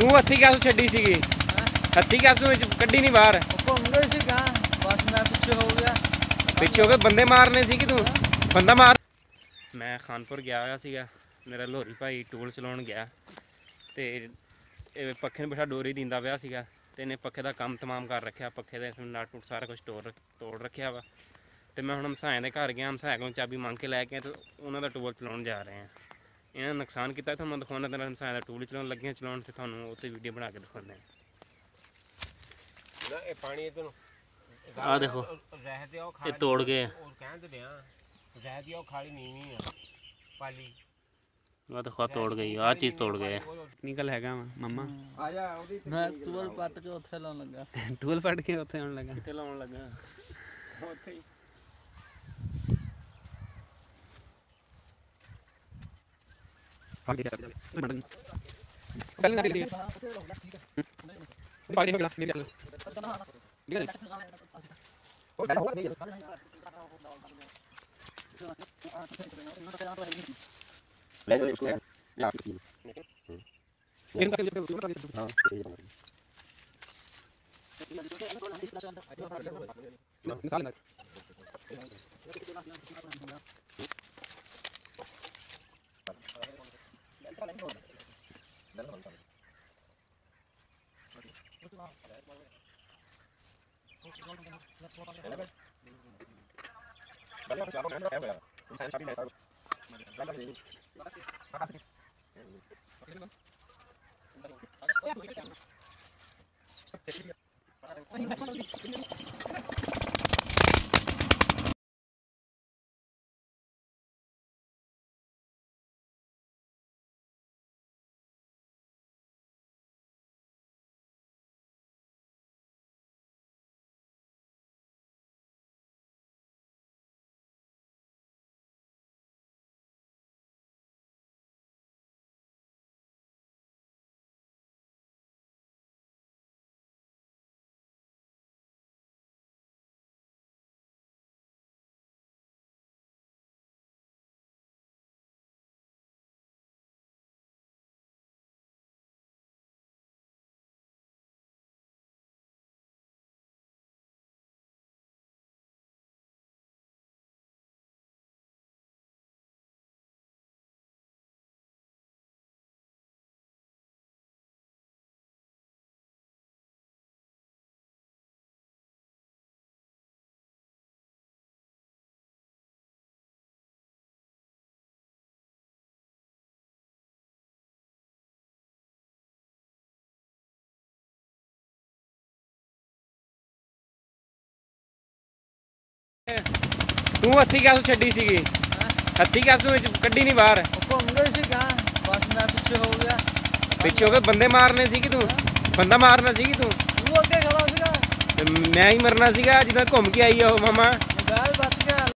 ਤੂੰ ਹੱਥੀ ਕਾਸੂ ਛੱਡੀ ਸੀਗੀ। ਹੱਥੀ ਕਾਸੂ ਵਿੱਚ ਕੱਢੀ ਨਹੀਂ ਬਾਹਰ। ਉਹ ਘੁੰਮ ਗਏ ਸੀ ਗਾਂ। ਬਸ ਮੈਂ ਪਿੱਛੇ ਹੋ ਗਿਆ। ਪਿੱਛੇ ਹੋ ਕੇ ਬੰਦੇ ਮਾਰਨੇ ਸੀ ਕਿ ਤੂੰ ਬੰਦਾ ਮਾਰ ਮੈਂ ਖਾਨਪੁਰ ਗਿਆ ਹੋਇਆ ਸੀਗਾ। ਮੇਰਾ ਲੋਰੀ ਭਾਈ ਟੂਲ ਚਲਾਉਣ ਗਿਆ। ਤੇ ਇਹ ਪੱਖੇ ਨੂੰ ਬਿਠਾ ਡੋਰੀ ਦਿੰਦਾ ਪਿਆ ਸੀਗਾ। ਤੇ ਇਹਨੇ ਪੱਖੇ ਦਾ ਕੰਮ ਤਮਾਮ ਕਰ ਰੱਖਿਆ। ਪੱਖੇ ਦੇ ਨਟ ਟੁੱਟ ਸਾਰਾ ਕੁਝ ਤੋੜ ਤੋੜ ਰੱਖਿਆ ਵਾ। ਤੇ ਮੈਂ ਹੁਣ ਹਮਸਾਏ ਦੇ ਘਰ ਗਿਆ। ਹਮਸਾਏ ਕੋਲੋਂ ਚਾਬੀ ਮੰਗ ਕੇ ਲੈ ਕੇ ਤੇ ਉਹਨਾਂ ਦਾ ਟੂਲ ਚਲਾਉਣ ਜਾ ਰਹੇ ਆ ਇਹਨਾਂ ਨੇ ਨੁਕਸਾਨ ਕੀਤਾ ਤੁਹਾਨੂੰ ਮੈਂ ਦਿਖਾਉਣਾ ਤੇਰਾ ਹਮਸਾਏ ਦਾ ਟੂਲ ਚਲਾਉਣ ਲੱਗਿਆ ਚਲਾਉਣ ਤੇ ਤੁਹਾਨੂੰ ਉੱਤੇ ਵੀਡੀਓ ਬਣਾ ਕੇ ਦਿਖਾਉਂਦੇ ਨਾ ਇਹ ਪਾਣੀ ਇਧਰ ਆ ਦੇਖੋ ਰਹਿ ਤੇ ਉਹ ਇਹ ਤੋੜ ਗਏ ਉਹ ਕਹਿੰਦੇ ਦਿਆਂ ਰਹਿ ਦੀ ਉਹ ਖਾਲੀ ਨੀਵੀਂ ਆ ਪਾਲੀ। ਆ ਦੇਖੋ ਤੋੜ ਗਈ ਆ ਚੀਜ਼ ਤੋੜ ਗਏ ਨਿਕਲ ਹੈਗਾ ਵਾ ਮਮਾ। ਮੈਂ ਟੂਲ ਪੱਟ ਕੇ ਉੱਥੇ ਲਾਉਣ ਲੱਗਾ। ਟੂਲ ਫੜ ਕੇ ਉੱਥੇ ਆਉਣ ਲੱਗਾ। ਕਿੱਥੇ ਲਾਉਣ ਲੱਗਾ? ਉੱਥੇ ਹੀ। ਆ ਕੇ ਚੱਲ ਜਾਵੇ ਮੰਡਲ ਪਹਿਲੇ ਨਾਲ ਦੇ ਬਾਈ ਦੇ ਗਲਾ ਨਹੀਂ ਚੱਲ ਨਿਕਲ ਉਹ ਗੱਲ ਹੋਰ ਨਹੀਂ ਲੈ ਲੈ ਇਸਕੋ ਯਾ ਕਿਸੇ ਇਹਨਾਂ ਕਰਕੇ ਜੋ ਉਹਨਾਂ ਦਾ ਹਾਂ ਇਹ ਬੰਦਾ ਮਿਸਾਲ ਨਾ Terima kasih. ਤੂੰ ਹੱਥੀ ਕਾਸੂ ਛੱਡੀ ਸੀਗੀ। ਹੱਥੀ ਕਾਸੂ ਵਿੱਚ ਕੱਢੀ ਨਹੀਂ ਬਾਹਰ। ਘੁੰਮ ਗਏ ਸੀ ਗਾਂ ਬਸ ਮੈਂ ਪਿੱਛੇ ਹੋ ਗਿਆ। ਪਿੱਛੇ ਹੋ ਕੇ ਬੰਦੇ ਮਾਰਨੇ ਸੀ ਕਿ ਤੂੰ ਬੰਦਾ ਮਾਰਨਾ ਸੀ ਕਿ ਤੂੰ। ਤੂੰ ਅੱਗੇ ਖੜਾ ਸੀਗਾ। ਤੇ ਮੈਂ ਹੀ ਮਰਨਾ ਸੀਗਾ ਜਿੱਦਾਂ ਘੁੰਮ ਕੇ ਆਈ ਆ ਉਹ ਮਾਮਾ। ਮੋਬਾਈਲ ਬਚ ਗਿਆ।